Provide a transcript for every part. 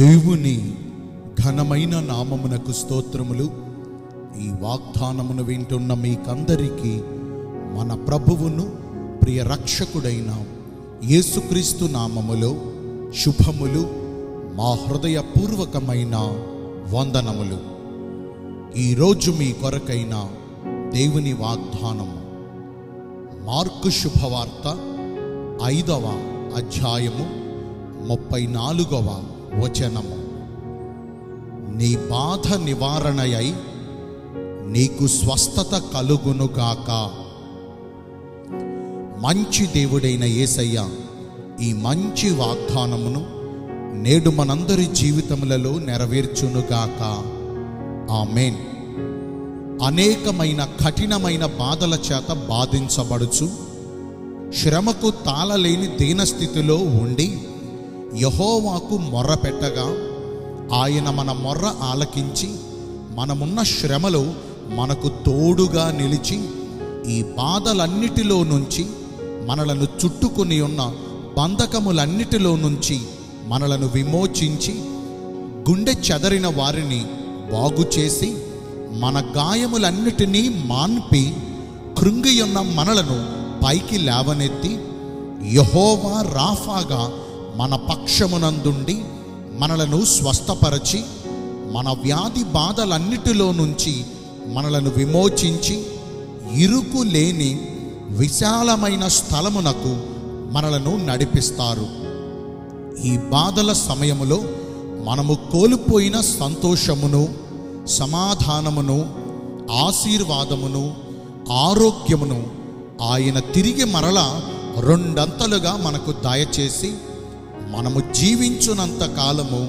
దేవుని ఘనమైన నామమునకు స్తోత్రములు. ఈ వాగ్దానమును వింటున్న మీకందరికీ మన ప్రభువును ప్రియ రక్షకుడైన యేసుక్రీస్తు నామములో శుభములు మా హృదయపూర్వకమైన వందనములు. ఈరోజు మీ కొరకైన దేవుని వాగ్దానము. మార్కు శుభవార్త ఐదవ అధ్యాయము ముప్పై నాలుగవ వచనము. నీ బాధ నివారణయై నీకు స్వస్థత కలుగునుగాక మంచి దేవుడైన యేసయ్య ఈ మంచి వాగ్దానమును నేడు మనందరి జీవితములలో నెరవేర్చునుగాక ఆమెన్. అనేకమైన కఠినమైన బాధల చేత బాధించబడుచు శ్రమకు తాళలేని దీనస్థితిలో ఉండి యహోవాకు మొర్ర పెట్టగా ఆయన మన మొర్ర ఆలకించి మనమున్న శ్రమలో మనకు తోడుగా నిలిచి ఈ బాధలన్నిటిలో నుంచి మనలను చుట్టుకుని ఉన్న బంధకములన్నిటిలో నుంచి మనలను విమోచించి గుండె చెదరిన వారిని బాగు చేసి మన గాయములన్నిటినీ మాన్పి కృంగియున్న మనలను పైకి లేవనెత్తి యహోవా రాఫాగా మన పక్షమునందుండి మనలను స్వస్థపరచి మన వ్యాధి బాధలన్నిటిలో నుంచి మనలను విమోచించి ఇరుకు లేని విశాలమైన స్థలమునకు మనలను నడిపిస్తారు. ఈ బాధల సమయములో మనము కోల్పోయిన సంతోషమును సమాధానమును ఆశీర్వాదమును ఆరోగ్యమును ఆయన తిరిగి మరల రెండంతలుగా మనకు దయచేసి మనము జీవించునంత కాలము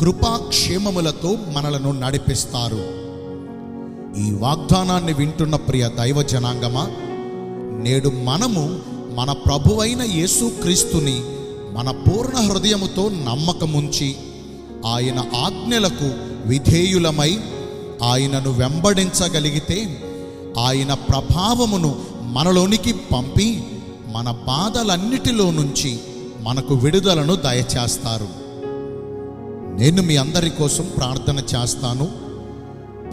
కృపాక్షేమములతో మనలను నడిపిస్తారు. ఈ వాగ్దానాన్ని వింటున్న ప్రియ దైవ జనాంగమా నేడు మనము మన ప్రభువైన యేసుక్రీస్తుని మన పూర్ణ హృదయముతో నమ్మకముంచి ఆయన ఆజ్ఞలకు విధేయులమై ఆయనను వెంబడించగలిగితే ఆయన ప్రభావమును మనలోనికి పంపి మన బాధలన్నిటిలో నుంచి మనకు విడుదలను దయచేస్తారు. నేను మీ అందరి కోసం ప్రార్థన చేస్తాను.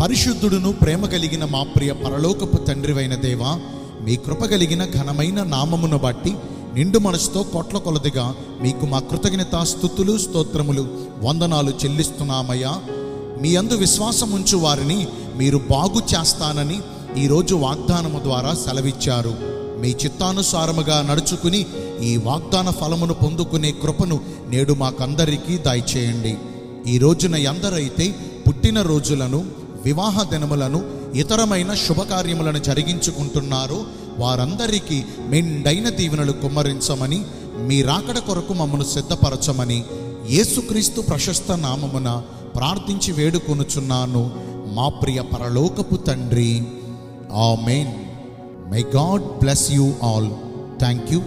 పరిశుద్ధుడును ప్రేమ కలిగిన మా ప్రియ పరలోకపు తండ్రివైన దేవా మీ కృప కలిగిన ఘనమైన నామమును బట్టి నిండు మనసుతో కోట్ల కొలదిగా మీకు మా కృతజ్ఞత స్థుతులు స్తోత్రములు వందనాలు చెల్లిస్తున్నామయ్యా. మీ అందు విశ్వాసం ఉంచు వారిని మీరు బాగు చేస్తానని ఈరోజు వాగ్దానము ద్వారా సెలవిచ్చారు. మీ చిత్తానుసారముగా నడుచుకుని ఈ వాగ్దాన ఫలమును పొందుకునే కృపను నేడు మాకందరికీ దయచేయండి. ఈ రోజున ఎందరైతే పుట్టిన రోజులను వివాహ దినములను ఇతరమైన శుభకార్యములను జరిగించుకుంటున్నారో వారందరికీ మెండైన దీవెనలు కుమ్మరించమని మీ రాకడ కొరకు మమ్మను సిద్ధపరచమని యేసుక్రీస్తు ప్రశస్త నామమున ప్రార్థించి వేడుకొనుచున్నాను. మా ప్రియ పరలోకపు తండ్రి. Amen. May God bless you all thank you